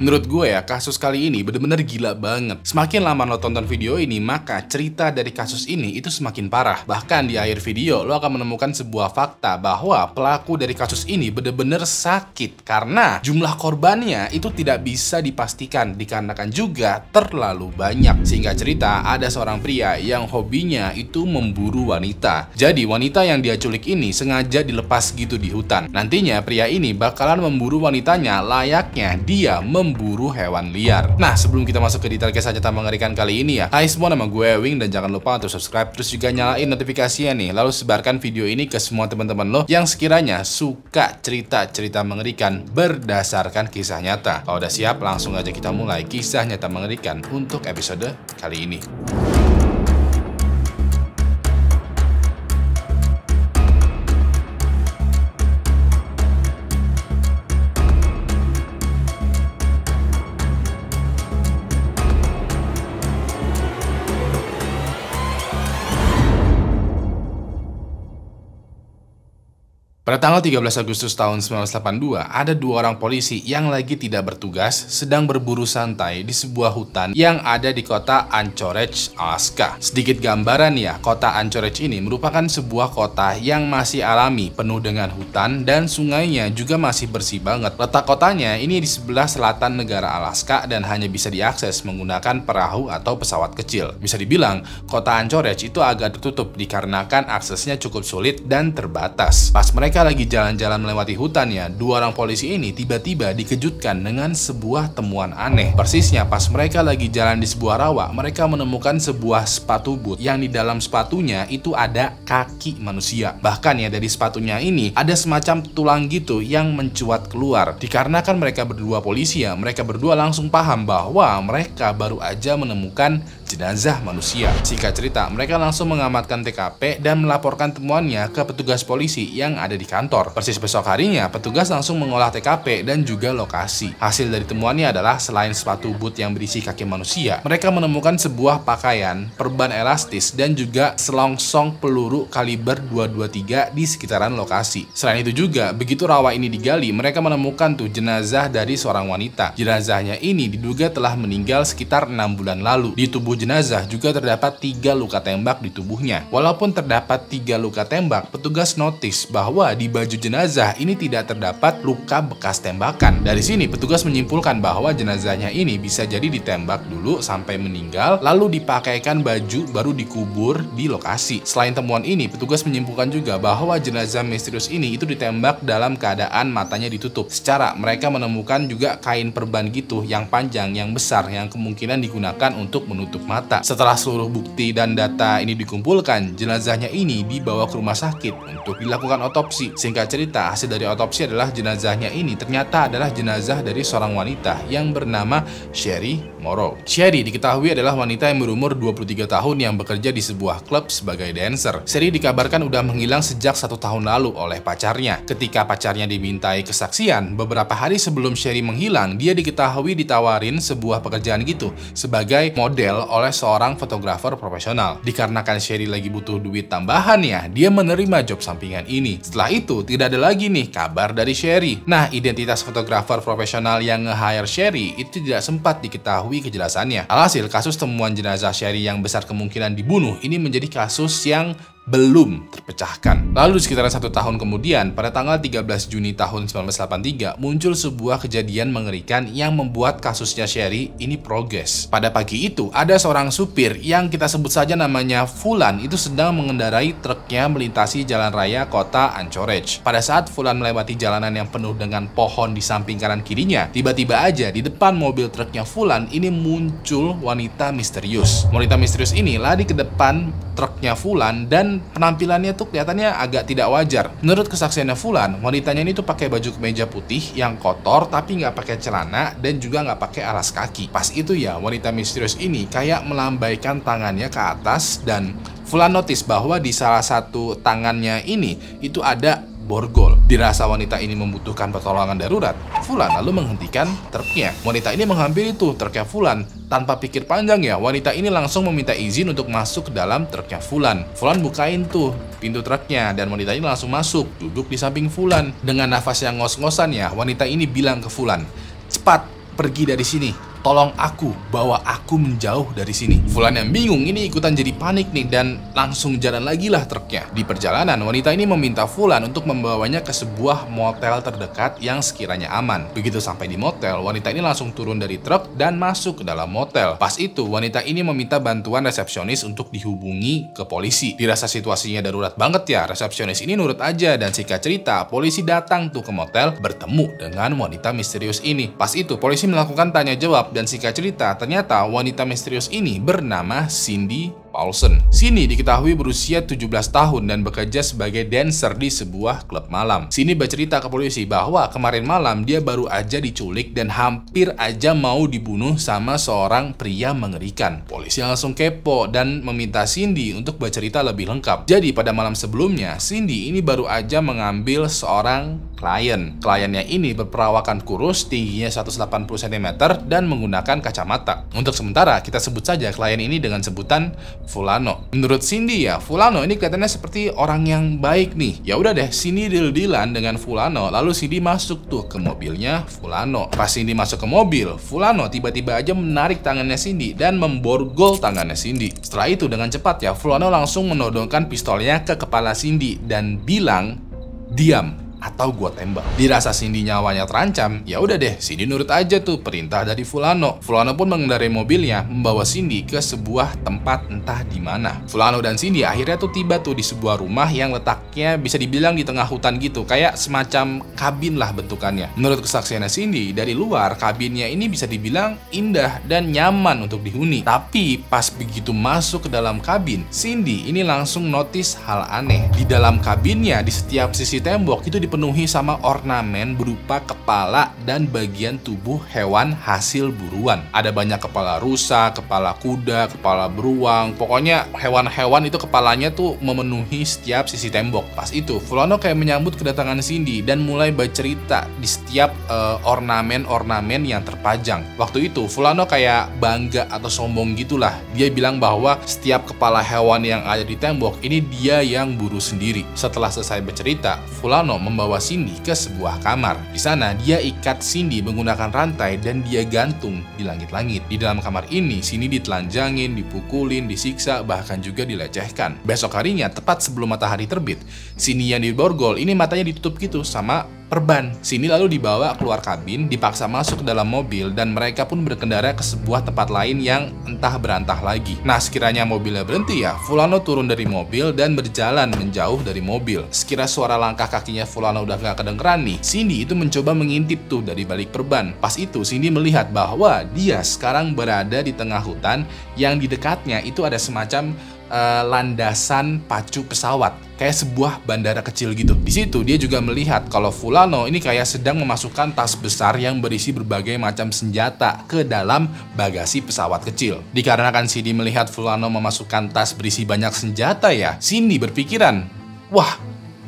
Menurut gue ya, kasus kali ini bener-bener gila banget. Semakin lama lo tonton video ini, maka cerita dari kasus ini itu semakin parah. Bahkan di akhir video, lo akan menemukan sebuah fakta bahwa pelaku dari kasus ini bener-bener sakit karena jumlah korbannya itu tidak bisa dipastikan dikarenakan juga terlalu banyak. Sehingga cerita, ada seorang pria yang hobinya itu memburu wanita. Jadi wanita yang dia culik ini sengaja dilepas gitu di hutan. Nantinya pria ini bakalan memburu wanitanya layaknya dia memburu hewan liar. Nah, sebelum kita masuk ke detail kisah nyata mengerikan kali ini ya, hai semua nama gue Wing dan jangan lupa untuk subscribe terus juga nyalain notifikasinya nih. Lalu sebarkan video ini ke semua teman-teman lo yang sekiranya suka cerita-cerita mengerikan berdasarkan kisah nyata. Kalau udah siap, langsung aja kita mulai kisah nyata mengerikan untuk episode kali ini. Pada tanggal 13 Agustus tahun 1982, ada dua orang polisi yang lagi tidak bertugas sedang berburu santai di sebuah hutan yang ada di kota Anchorage, Alaska. Sedikit gambaran ya, kota Anchorage ini merupakan sebuah kota yang masih alami, penuh dengan hutan dan sungainya juga masih bersih banget. Letak kotanya ini di sebelah selatan negara Alaska dan hanya bisa diakses menggunakan perahu atau pesawat kecil. Bisa dibilang, kota Anchorage itu agak tertutup dikarenakan aksesnya cukup sulit dan terbatas. Pas mereka lagi jalan-jalan melewati hutan ya, dua orang polisi ini tiba-tiba dikejutkan dengan sebuah temuan aneh. Persisnya pas mereka lagi jalan di sebuah rawa, mereka menemukan sebuah sepatu boot yang di dalam sepatunya itu ada kaki manusia. Bahkan ya dari sepatunya ini ada semacam tulang gitu yang mencuat keluar. Dikarenakan mereka berdua polisi ya, mereka berdua langsung paham bahwa mereka baru aja menemukan jenazah manusia. Singkat cerita, mereka langsung mengamatkan TKP dan melaporkan temuannya ke petugas polisi yang ada di kantor. Persis besok harinya, petugas langsung mengolah TKP dan juga lokasi. Hasil dari temuannya adalah selain sepatu boot yang berisi kaki manusia, mereka menemukan sebuah pakaian, perban elastis, dan juga selongsong peluru kaliber 223 di sekitaran lokasi. Selain itu juga, begitu rawa ini digali, mereka menemukan tuh jenazah dari seorang wanita. Jenazahnya ini diduga telah meninggal sekitar enam bulan lalu. Di tubuh jenazah juga terdapat tiga luka tembak di tubuhnya. Walaupun terdapat tiga luka tembak, petugas notis bahwa di baju jenazah ini tidak terdapat luka bekas tembakan. Dari sini, petugas menyimpulkan bahwa jenazahnya ini bisa jadi ditembak dulu sampai meninggal, lalu dipakaikan baju baru dikubur di lokasi. Selain temuan ini, petugas menyimpulkan juga bahwa jenazah misterius ini itu ditembak dalam keadaan matanya ditutup. Secara mereka menemukan juga kain perban gitu yang panjang, yang besar, yang kemungkinan digunakan untuk menutup mata. Setelah seluruh bukti dan data ini dikumpulkan, jenazahnya ini dibawa ke rumah sakit untuk dilakukan otopsi. Singkat cerita, hasil dari otopsi adalah jenazahnya ini ternyata adalah jenazah dari seorang wanita yang bernama Sherry Morrow. Sherry diketahui adalah wanita yang berumur 23 tahun yang bekerja di sebuah klub sebagai dancer. Sherry dikabarkan udah menghilang sejak satu tahun lalu oleh pacarnya. Ketika pacarnya dimintai kesaksian, beberapa hari sebelum Sherry menghilang, dia diketahui ditawarin sebuah pekerjaan gitu sebagai model oleh seorang fotografer profesional. Dikarenakan Sherry lagi butuh duit tambahan ya, dia menerima job sampingan ini. Setelah itu, tidak ada lagi nih kabar dari Sherry. Nah, identitas fotografer profesional yang nge-hire Sherry itu tidak sempat diketahui kejelasannya. Alhasil, kasus temuan jenazah Sherry yang besar kemungkinan dibunuh ini menjadi kasus yang belum terpecahkan. Lalu sekitaran satu tahun kemudian, pada tanggal 13 Juni tahun 1983, muncul sebuah kejadian mengerikan yang membuat kasusnya Sherry ini progres. Pada pagi itu, ada seorang supir yang kita sebut saja namanya Fulan itu sedang mengendarai truknya melintasi jalan raya kota Anchorage. Pada saat Fulan melewati jalanan yang penuh dengan pohon di samping kanan kirinya, tiba-tiba aja di depan mobil truknya Fulan ini muncul wanita misterius. Wanita misterius ini lari ke depan truknya Fulan dan penampilannya tuh kelihatannya agak tidak wajar. Menurut kesaksiannya Fulan, wanitanya ini tuh pakai baju kemeja putih yang kotor tapi nggak pakai celana dan juga nggak pakai alas kaki. Pas itu ya wanita misterius ini kayak melambaikan tangannya ke atas dan Fulan notice bahwa di salah satu tangannya ini itu ada borgol. Dirasa wanita ini membutuhkan pertolongan darurat, Fulan lalu menghentikan truknya. Wanita ini menghampiri tuh truknya Fulan. Tanpa pikir panjang ya, wanita ini langsung meminta izin untuk masuk ke dalam truknya Fulan. Fulan bukain tuh pintu truknya dan wanita ini langsung masuk, duduk di samping Fulan. Dengan nafas yang ngos-ngosan ya, wanita ini bilang ke Fulan, cepat pergi dari sini. Tolong aku, bawa aku menjauh dari sini. Fulan yang bingung ini ikutan jadi panik nih dan langsung jalan lagi lah truknya. Di perjalanan, wanita ini meminta Fulan untuk membawanya ke sebuah motel terdekat yang sekiranya aman. Begitu sampai di motel, wanita ini langsung turun dari truk dan masuk ke dalam motel. Pas itu, wanita ini meminta bantuan resepsionis untuk dihubungi ke polisi. Dirasa situasinya darurat banget ya, resepsionis ini nurut aja dan singkat cerita, polisi datang tuh ke motel bertemu dengan wanita misterius ini. Pas itu, polisi melakukan tanya jawab dan singkat cerita, ternyata wanita misterius ini bernama Cindy Paulson. Sini diketahui berusia 17 tahun dan bekerja sebagai dancer di sebuah klub malam. Sini bercerita ke polisi bahwa kemarin malam dia baru aja diculik dan hampir aja mau dibunuh sama seorang pria mengerikan. Polisi langsung kepo dan meminta Cindy untuk bercerita lebih lengkap. Jadi pada malam sebelumnya, Cindy ini baru aja mengambil seorang klien. Kliennya ini berperawakan kurus, tingginya 180 cm dan menggunakan kacamata. Untuk sementara, kita sebut saja klien ini dengan sebutan Fulano. Menurut Cindy ya, Fulano ini kelihatannya seperti orang yang baik nih. Ya udah deh, Cindy deal-dealan dengan Fulano, lalu Cindy masuk tuh ke mobilnya Fulano. Pas Cindy masuk ke mobil, Fulano tiba-tiba aja menarik tangannya Cindy dan memborgol tangannya Cindy. Setelah itu dengan cepat ya, Fulano langsung menodongkan pistolnya ke kepala Cindy dan bilang, "Diam, atau gua tembak. Dirasa Cindy nyawanya terancam, ya udah deh, Cindy nurut aja tuh perintah dari Fulano. Fulano pun mengendarai mobilnya membawa Cindy ke sebuah tempat entah di mana. Fulano dan Cindy akhirnya tuh tiba tuh di sebuah rumah yang letaknya bisa dibilang di tengah hutan gitu, kayak semacam kabin lah bentukannya. Menurut kesaksiannya Cindy, dari luar kabinnya ini bisa dibilang indah dan nyaman untuk dihuni. Tapi pas begitu masuk ke dalam kabin, Cindy ini langsung notice hal aneh. Di dalam kabinnya, di setiap sisi tembok itu di dipenuhi sama ornamen berupa kepala dan bagian tubuh hewan hasil buruan. Ada banyak kepala rusa, kepala kuda, kepala beruang, pokoknya hewan-hewan itu kepalanya tuh memenuhi setiap sisi tembok. Pas itu, Fulano kayak menyambut kedatangan Cindy dan mulai bercerita di setiap uh, ornamen-ornamen yang terpajang. Waktu itu, Fulano kayak bangga atau sombong gitulah. Dia bilang bahwa setiap kepala hewan yang ada di tembok ini dia yang buru sendiri. Setelah selesai bercerita, Fulano membawa membawa Cindy ke sebuah kamar. Di sana, dia ikat Cindy menggunakan rantai dan dia gantung di langit-langit. Di dalam kamar ini, Cindy ditelanjangin, dipukulin, disiksa, bahkan juga dilecehkan. Besok harinya, tepat sebelum matahari terbit, Cindy yang diborgol ini matanya ditutup gitu sama perban. Sini lalu dibawa keluar kabin, dipaksa masuk ke dalam mobil, dan mereka pun berkendara ke sebuah tempat lain yang entah berantah lagi. Nah, sekiranya mobilnya berhenti ya, Fulano turun dari mobil dan berjalan menjauh dari mobil. Sekira suara langkah kakinya Fulano udah gak kedengeran nih, Cindy itu mencoba mengintip tuh dari balik perban. Pas itu, Cindy melihat bahwa dia sekarang berada di tengah hutan yang di dekatnya itu ada semacam uh, landasan pacu pesawat kayak sebuah bandara kecil gitu. Di situ dia juga melihat kalau Fulano ini kayak sedang memasukkan tas besar yang berisi berbagai macam senjata ke dalam bagasi pesawat kecil. Dikarenakan Cindy melihat Fulano memasukkan tas berisi banyak senjata ya, Cindy berpikiran, wah,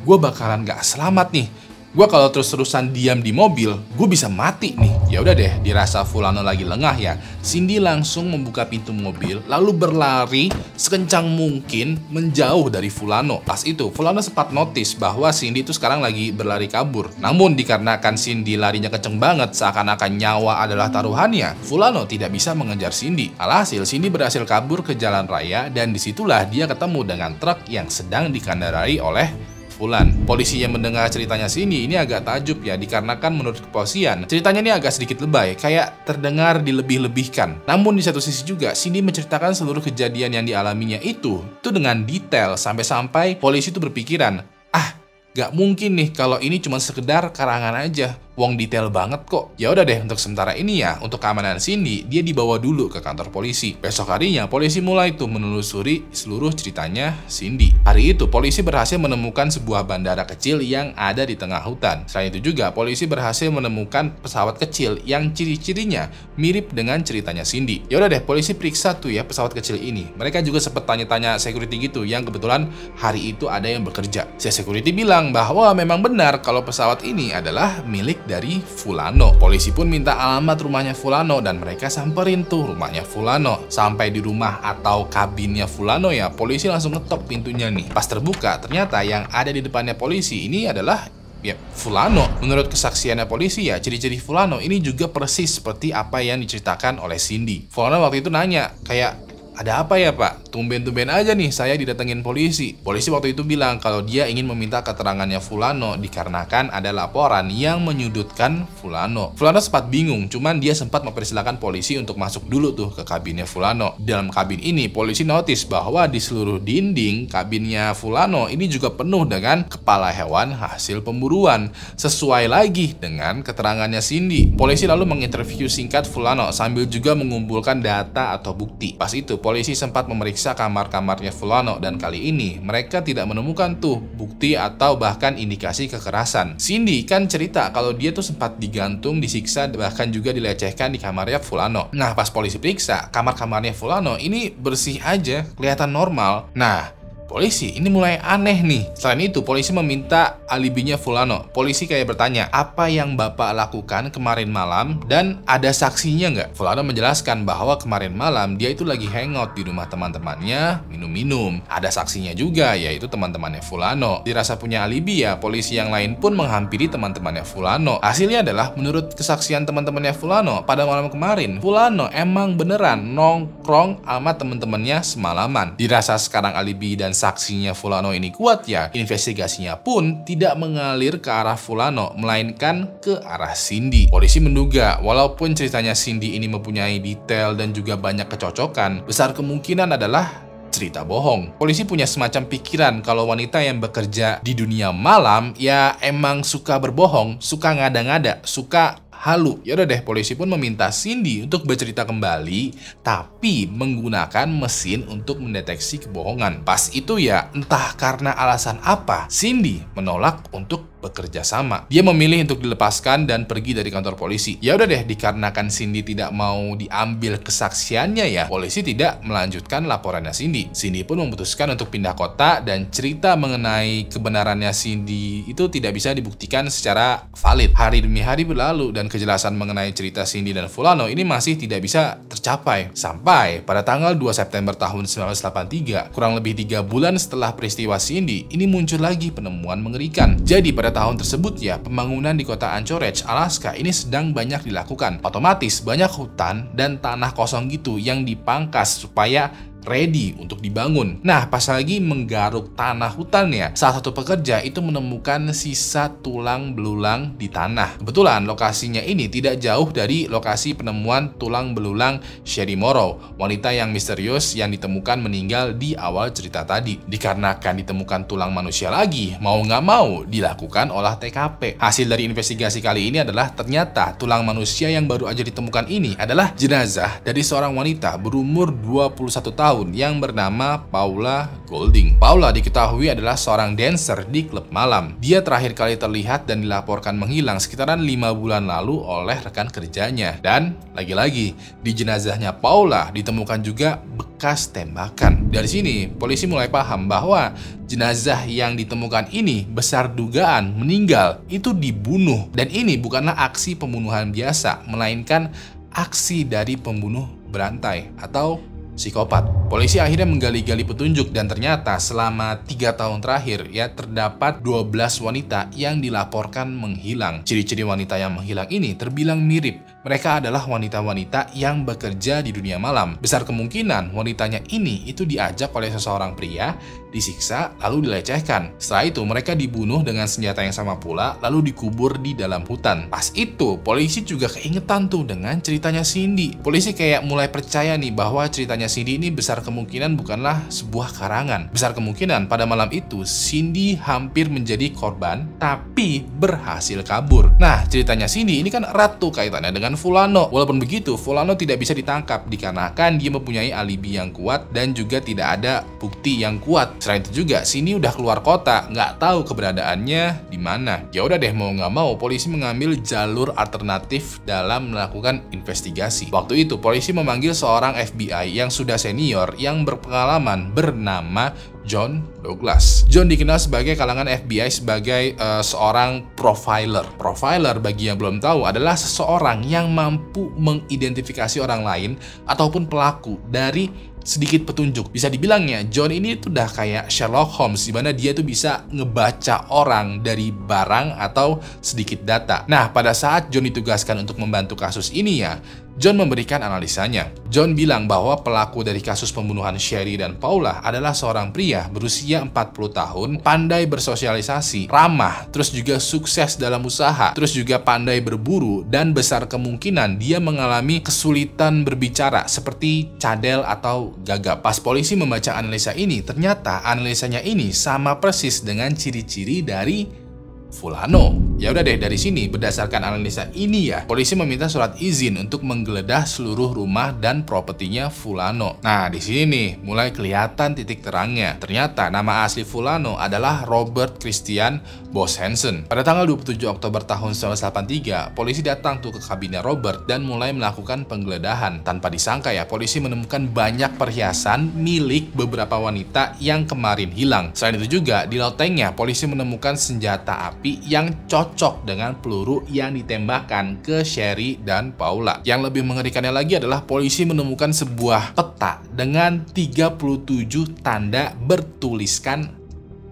gue bakalan gak selamat nih gue kalau terus-terusan diam di mobil, gue bisa mati nih. Ya udah deh, dirasa Fulano lagi lengah ya. Cindy langsung membuka pintu mobil, lalu berlari sekencang mungkin menjauh dari Fulano. Pas itu, Fulano sempat notice bahwa Cindy itu sekarang lagi berlari kabur. Namun dikarenakan Cindy larinya kenceng banget, seakan-akan nyawa adalah taruhannya, Fulano tidak bisa mengejar Cindy. Alhasil, Cindy berhasil kabur ke jalan raya dan di situlah dia ketemu dengan truk yang sedang dikendarai oleh Fulan. Polisi yang mendengar ceritanya sini ini agak takjub ya dikarenakan menurut kepolisian ceritanya ini agak sedikit lebay, kayak terdengar dilebih-lebihkan. Namun di satu sisi juga Cindy menceritakan seluruh kejadian yang dialaminya itu itu dengan detail sampai-sampai polisi itu berpikiran, ah Gak mungkin nih kalau ini cuma sekedar karangan aja. Wong detail banget kok. Ya udah deh, untuk sementara ini ya, untuk keamanan Cindy, dia dibawa dulu ke kantor polisi. Besok harinya, polisi mulai tuh menelusuri seluruh ceritanya Cindy. Hari itu, polisi berhasil menemukan sebuah bandara kecil yang ada di tengah hutan. Selain itu juga, polisi berhasil menemukan pesawat kecil yang ciri-cirinya mirip dengan ceritanya Cindy. Ya udah deh, polisi periksa tuh ya pesawat kecil ini. Mereka juga sempat tanya-tanya security gitu, yang kebetulan hari itu ada yang bekerja. Si security bilang bahwa memang benar kalau pesawat ini adalah milik dari Fulano. Polisi pun minta alamat rumahnya Fulano dan mereka samperin tuh rumahnya Fulano. Sampai di rumah atau kabinnya Fulano ya, polisi langsung ngetok pintunya nih. Pas terbuka, ternyata yang ada di depannya polisi ini adalah Ya, Fulano. Menurut kesaksiannya polisi ya, ciri-ciri Fulano ini juga persis seperti apa yang diceritakan oleh Cindy. Fulano waktu itu nanya, kayak ada apa ya pak? Tumben-tumben aja nih saya didatengin polisi. Polisi waktu itu bilang kalau dia ingin meminta keterangannya Fulano dikarenakan ada laporan yang menyudutkan Fulano. Fulano sempat bingung, cuman dia sempat mempersilahkan polisi untuk masuk dulu tuh ke kabinnya Fulano. Dalam kabin ini, polisi notice bahwa di seluruh dinding kabinnya Fulano ini juga penuh dengan kepala hewan hasil pemburuan. Sesuai lagi dengan keterangannya Cindy. Polisi lalu menginterview singkat Fulano sambil juga mengumpulkan data atau bukti. Pas itu, polisi sempat memeriksa kamar-kamarnya Fulano dan kali ini mereka tidak menemukan tuh bukti atau bahkan indikasi kekerasan. Cindy kan cerita kalau dia tuh sempat digantung, disiksa, bahkan juga dilecehkan di kamarnya Fulano. Nah, pas polisi periksa, kamar-kamarnya Fulano ini bersih aja, kelihatan normal. Nah, Polisi ini mulai aneh nih. Selain itu, polisi meminta alibinya Fulano. Polisi kayak bertanya, apa yang Bapak lakukan kemarin malam dan ada saksinya nggak? Fulano menjelaskan bahwa kemarin malam dia itu lagi hangout di rumah teman-temannya, minum-minum. Ada saksinya juga, yaitu teman-temannya Fulano. Dirasa punya alibi ya, polisi yang lain pun menghampiri teman-temannya Fulano. Hasilnya adalah, menurut kesaksian teman-temannya Fulano, pada malam kemarin, Fulano emang beneran nongkrong sama teman-temannya semalaman. Dirasa sekarang alibi dan saksinya Fulano ini kuat ya, investigasinya pun tidak mengalir ke arah Fulano, melainkan ke arah Cindy. Polisi menduga, walaupun ceritanya Cindy ini mempunyai detail dan juga banyak kecocokan, besar kemungkinan adalah cerita bohong. Polisi punya semacam pikiran kalau wanita yang bekerja di dunia malam ya emang suka berbohong, suka ngada-ngada, suka halu. Ya udah deh, polisi pun meminta Cindy untuk bercerita kembali, tapi menggunakan mesin untuk mendeteksi kebohongan. Pas itu ya, entah karena alasan apa, Cindy menolak untuk bekerja sama. Dia memilih untuk dilepaskan dan pergi dari kantor polisi. Ya udah deh, dikarenakan Cindy tidak mau diambil kesaksiannya ya, polisi tidak melanjutkan laporannya Cindy. Cindy pun memutuskan untuk pindah kota dan cerita mengenai kebenarannya Cindy itu tidak bisa dibuktikan secara valid. Hari demi hari berlalu dan kejelasan mengenai cerita Cindy dan Fulano ini masih tidak bisa tercapai. Sampai pada tanggal 2 September tahun 1983, kurang lebih tiga bulan setelah peristiwa Cindy, ini muncul lagi penemuan mengerikan. Jadi pada tahun tersebut ya, pembangunan di kota Anchorage, Alaska ini sedang banyak dilakukan. Otomatis banyak hutan dan tanah kosong gitu yang dipangkas supaya ready untuk dibangun. Nah, pas lagi menggaruk tanah hutannya, salah satu pekerja itu menemukan sisa tulang belulang di tanah. Kebetulan lokasinya ini tidak jauh dari lokasi penemuan tulang belulang Sherry Morrow, wanita yang misterius yang ditemukan meninggal di awal cerita tadi. Dikarenakan ditemukan tulang manusia lagi, mau nggak mau dilakukan olah TKP. Hasil dari investigasi kali ini adalah ternyata tulang manusia yang baru aja ditemukan ini adalah jenazah dari seorang wanita berumur 21 tahun tahun yang bernama Paula Golding. Paula diketahui adalah seorang dancer di klub malam. Dia terakhir kali terlihat dan dilaporkan menghilang sekitaran lima bulan lalu oleh rekan kerjanya. Dan lagi-lagi, di jenazahnya Paula ditemukan juga bekas tembakan. Dari sini, polisi mulai paham bahwa jenazah yang ditemukan ini besar dugaan meninggal itu dibunuh. Dan ini bukanlah aksi pembunuhan biasa, melainkan aksi dari pembunuh berantai atau psikopat. Polisi akhirnya menggali-gali petunjuk dan ternyata selama tiga tahun terakhir ya terdapat 12 wanita yang dilaporkan menghilang. Ciri-ciri wanita yang menghilang ini terbilang mirip. Mereka adalah wanita-wanita yang bekerja di dunia malam. Besar kemungkinan wanitanya ini itu diajak oleh seseorang pria, disiksa, lalu dilecehkan. Setelah itu mereka dibunuh dengan senjata yang sama pula, lalu dikubur di dalam hutan. Pas itu polisi juga keingetan tuh dengan ceritanya Cindy. Polisi kayak mulai percaya nih bahwa ceritanya Cindy ini besar kemungkinan bukanlah sebuah karangan. Besar kemungkinan pada malam itu Cindy hampir menjadi korban tapi berhasil kabur. Nah, ceritanya Cindy ini kan ratu kaitannya dengan Fulano. Walaupun begitu, Fulano tidak bisa ditangkap dikarenakan dia mempunyai alibi yang kuat dan juga tidak ada bukti yang kuat. Selain itu juga, Cindy udah keluar kota, nggak tahu keberadaannya di mana. Ya udah deh, mau nggak mau, polisi mengambil jalur alternatif dalam melakukan investigasi. Waktu itu, polisi memanggil seorang FBI yang sudah senior yang berpengalaman bernama John Douglas. John dikenal sebagai kalangan FBI sebagai uh, seorang profiler. Profiler bagi yang belum tahu adalah seseorang yang mampu mengidentifikasi orang lain ataupun pelaku dari sedikit petunjuk. Bisa dibilangnya John ini tuh udah kayak Sherlock Holmes di mana dia tuh bisa ngebaca orang dari barang atau sedikit data. Nah, pada saat John ditugaskan untuk membantu kasus ini ya, John memberikan analisanya. John bilang bahwa pelaku dari kasus pembunuhan Sherry dan Paula adalah seorang pria berusia 40 tahun, pandai bersosialisasi, ramah, terus juga sukses dalam usaha, terus juga pandai berburu, dan besar kemungkinan dia mengalami kesulitan berbicara seperti cadel atau gagap. Pas polisi membaca analisa ini, ternyata analisanya ini sama persis dengan ciri-ciri dari Fulano. Ya udah deh dari sini berdasarkan analisa ini ya, polisi meminta surat izin untuk menggeledah seluruh rumah dan propertinya Fulano. Nah, di sini nih mulai kelihatan titik terangnya. Ternyata nama asli Fulano adalah Robert Christian Bos Hansen. Pada tanggal 27 Oktober tahun 1983, polisi datang tuh ke kabinnya Robert dan mulai melakukan penggeledahan. Tanpa disangka ya, polisi menemukan banyak perhiasan milik beberapa wanita yang kemarin hilang. Selain itu juga, di lotengnya polisi menemukan senjata api yang cocok dengan peluru yang ditembakkan ke Sherry dan Paula. Yang lebih mengerikannya lagi adalah polisi menemukan sebuah peta dengan 37 tanda bertuliskan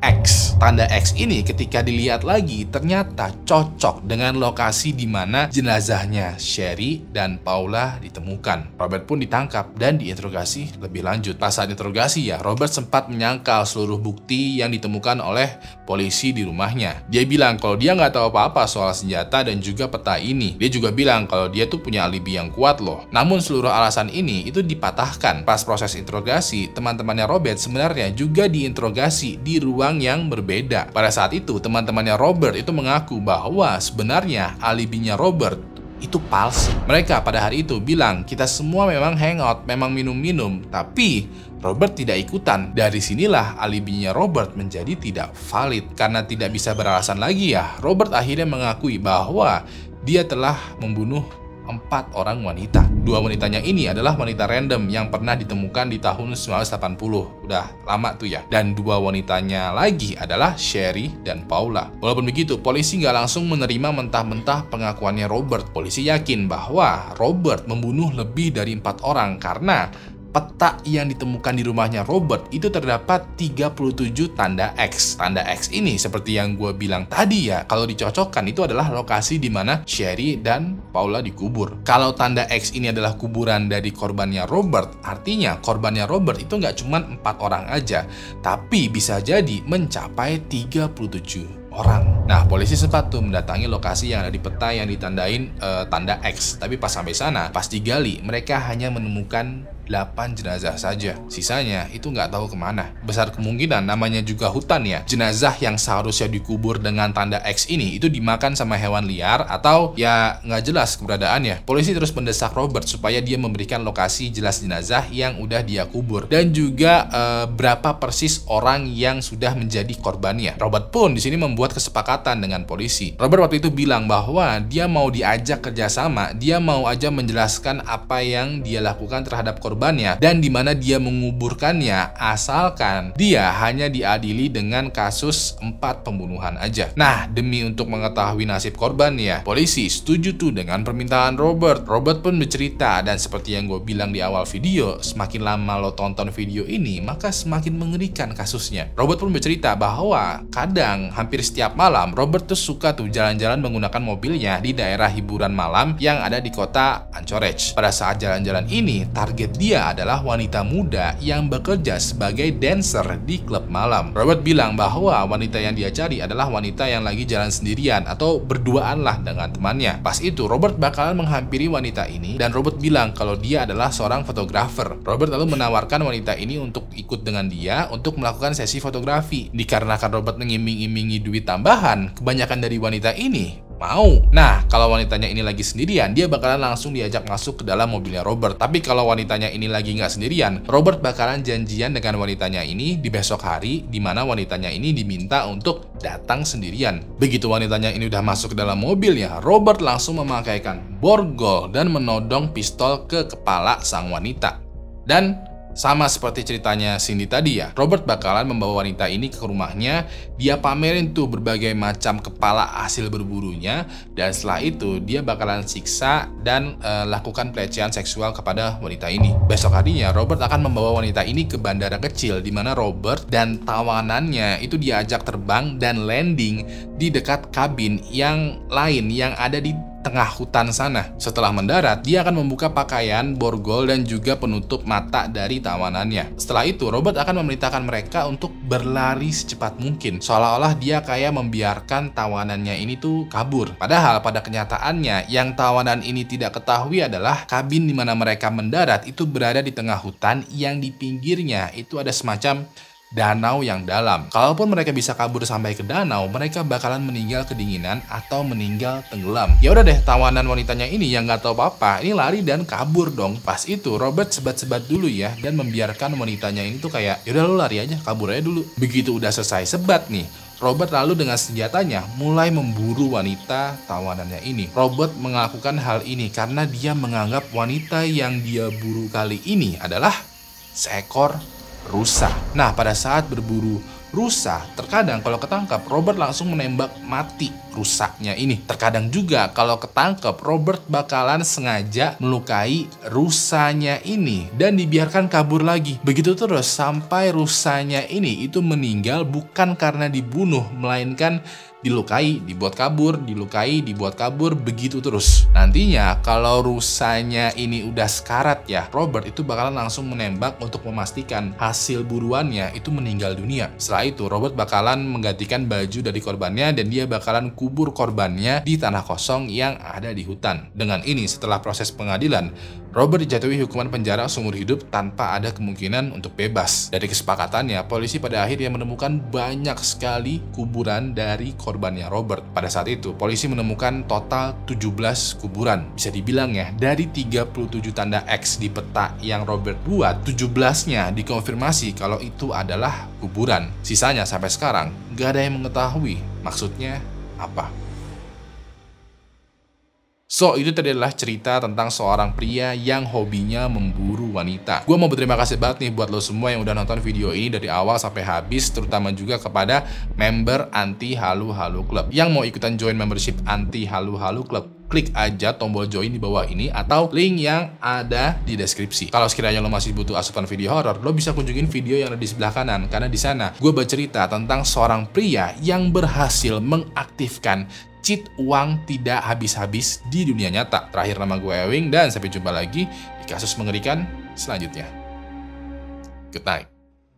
X. Tanda X ini ketika dilihat lagi ternyata cocok dengan lokasi di mana jenazahnya Sherry dan Paula ditemukan. Robert pun ditangkap dan diinterogasi lebih lanjut. Pas saat interogasi ya, Robert sempat menyangkal seluruh bukti yang ditemukan oleh polisi di rumahnya. Dia bilang kalau dia nggak tahu apa-apa soal senjata dan juga peta ini. Dia juga bilang kalau dia tuh punya alibi yang kuat loh. Namun seluruh alasan ini itu dipatahkan. Pas proses interogasi, teman-temannya Robert sebenarnya juga diinterogasi di ruang orang yang berbeda. Pada saat itu, teman-temannya Robert itu mengaku bahwa sebenarnya alibinya Robert itu palsu. Mereka pada hari itu bilang, kita semua memang hangout, memang minum-minum, tapi Robert tidak ikutan. Dari sinilah alibinya Robert menjadi tidak valid. Karena tidak bisa beralasan lagi ya, Robert akhirnya mengakui bahwa dia telah membunuh empat orang wanita. Dua wanitanya ini adalah wanita random yang pernah ditemukan di tahun 1980. Udah lama tuh ya. Dan dua wanitanya lagi adalah Sherry dan Paula. Walaupun begitu, polisi nggak langsung menerima mentah-mentah pengakuannya Robert. Polisi yakin bahwa Robert membunuh lebih dari empat orang karena peta yang ditemukan di rumahnya Robert itu terdapat 37 tanda X. Tanda X ini seperti yang gue bilang tadi ya, kalau dicocokkan itu adalah lokasi di mana Sherry dan Paula dikubur. Kalau tanda X ini adalah kuburan dari korbannya Robert, artinya korbannya Robert itu nggak cuma empat orang aja, tapi bisa jadi mencapai 37 orang. Nah, polisi sempat tuh mendatangi lokasi yang ada di peta yang ditandain uh, tanda X. Tapi pas sampai sana, pas digali, mereka hanya menemukan 8 jenazah saja. Sisanya itu nggak tahu ke mana. Besar kemungkinan namanya juga hutan ya. Jenazah yang seharusnya dikubur dengan tanda X ini itu dimakan sama hewan liar atau ya nggak jelas keberadaannya. Polisi terus mendesak Robert supaya dia memberikan lokasi jelas jenazah yang udah dia kubur dan juga uh, berapa persis orang yang sudah menjadi korbannya. Robert pun di sini membuat kesepakatan dengan polisi. Robert waktu itu bilang bahwa dia mau diajak kerjasama, dia mau aja menjelaskan apa yang dia lakukan terhadap korban korbannya dan di mana dia menguburkannya asalkan dia hanya diadili dengan kasus empat pembunuhan aja. Nah, demi untuk mengetahui nasib korban ya, polisi setuju tuh dengan permintaan Robert. Robert pun bercerita dan seperti yang gue bilang di awal video, semakin lama lo tonton video ini, maka semakin mengerikan kasusnya. Robert pun bercerita bahwa kadang hampir setiap malam Robert tuh suka tuh jalan-jalan menggunakan mobilnya di daerah hiburan malam yang ada di kota Anchorage. Pada saat jalan-jalan ini, target dia adalah wanita muda yang bekerja sebagai dancer di klub malam. Robert bilang bahwa wanita yang dia cari adalah wanita yang lagi jalan sendirian atau berduaan lah dengan temannya. Pas itu Robert bakalan menghampiri wanita ini dan Robert bilang kalau dia adalah seorang fotografer. Robert lalu menawarkan wanita ini untuk ikut dengan dia untuk melakukan sesi fotografi. Dikarenakan Robert mengiming-imingi duit tambahan, kebanyakan dari wanita ini mau. Nah, kalau wanitanya ini lagi sendirian, dia bakalan langsung diajak masuk ke dalam mobilnya Robert. Tapi kalau wanitanya ini lagi nggak sendirian, Robert bakalan janjian dengan wanitanya ini di besok hari, di mana wanitanya ini diminta untuk datang sendirian. Begitu wanitanya ini udah masuk ke dalam mobilnya, Robert langsung memakaikan borgol dan menodong pistol ke kepala sang wanita. Dan Sama seperti ceritanya Cindy tadi ya, Robert bakalan membawa wanita ini ke rumahnya, dia pamerin tuh berbagai macam kepala hasil berburunya, dan setelah itu dia bakalan siksa dan e, lakukan pelecehan seksual kepada wanita ini. Besok harinya, Robert akan membawa wanita ini ke bandara kecil di mana Robert dan tawanannya itu diajak terbang dan landing di dekat kabin yang lain yang ada di tengah hutan sana. Setelah mendarat, dia akan membuka pakaian, borgol, dan juga penutup mata dari tawanannya. Setelah itu, Robert akan memerintahkan mereka untuk berlari secepat mungkin, seolah-olah dia kayak membiarkan tawanannya ini tuh kabur. Padahal pada kenyataannya, yang tawanan ini tidak ketahui adalah kabin di mana mereka mendarat itu berada di tengah hutan yang di pinggirnya itu ada semacam danau yang dalam. Kalaupun mereka bisa kabur sampai ke danau, mereka bakalan meninggal kedinginan atau meninggal tenggelam. Ya udah deh, tawanan wanitanya ini yang nggak tahu apa-apa, ini lari dan kabur dong. Pas itu Robert sebat-sebat dulu ya dan membiarkan wanitanya ini tuh kayak, yaudah lu lari aja, kabur aja dulu. Begitu udah selesai sebat nih, Robert lalu dengan senjatanya mulai memburu wanita tawanannya ini. Robert melakukan hal ini karena dia menganggap wanita yang dia buru kali ini adalah seekor rusa. Nah, pada saat berburu rusa, terkadang kalau ketangkap, Robert langsung menembak mati rusaknya ini. Terkadang juga kalau ketangkep, Robert bakalan sengaja melukai rusanya ini dan dibiarkan kabur lagi. Begitu terus sampai rusanya ini itu meninggal bukan karena dibunuh, melainkan dilukai, dibuat kabur, dilukai, dibuat kabur, begitu terus. Nantinya kalau rusanya ini udah sekarat ya, Robert itu bakalan langsung menembak untuk memastikan hasil buruannya itu meninggal dunia. Setelah itu, Robert bakalan menggantikan baju dari korbannya dan dia bakalan kubur korbannya di tanah kosong yang ada di hutan. Dengan ini, setelah proses pengadilan, Robert dijatuhi hukuman penjara seumur hidup tanpa ada kemungkinan untuk bebas. Dari kesepakatannya, polisi pada akhirnya menemukan banyak sekali kuburan dari korbannya Robert. Pada saat itu, polisi menemukan total 17 kuburan. Bisa dibilang ya, dari 37 tanda X di peta yang Robert buat, 17-nya dikonfirmasi kalau itu adalah kuburan. Sisanya sampai sekarang, gak ada yang mengetahui maksudnya apa. So, itu tadi adalah cerita tentang seorang pria yang hobinya memburu wanita. Gue mau berterima kasih banget nih buat lo semua yang udah nonton video ini dari awal sampai habis, terutama juga kepada member Anti Halu Halu Club. Yang mau ikutan join membership Anti Halu Halu Club, klik aja tombol join di bawah ini atau link yang ada di deskripsi. Kalau sekiranya lo masih butuh asupan video horor, lo bisa kunjungin video yang ada di sebelah kanan karena di sana gue bercerita tentang seorang pria yang berhasil mengaktifkan cheat uang tidak habis-habis di dunia nyata. Terakhir nama gue Ewing dan sampai jumpa lagi di kasus mengerikan selanjutnya. Good night.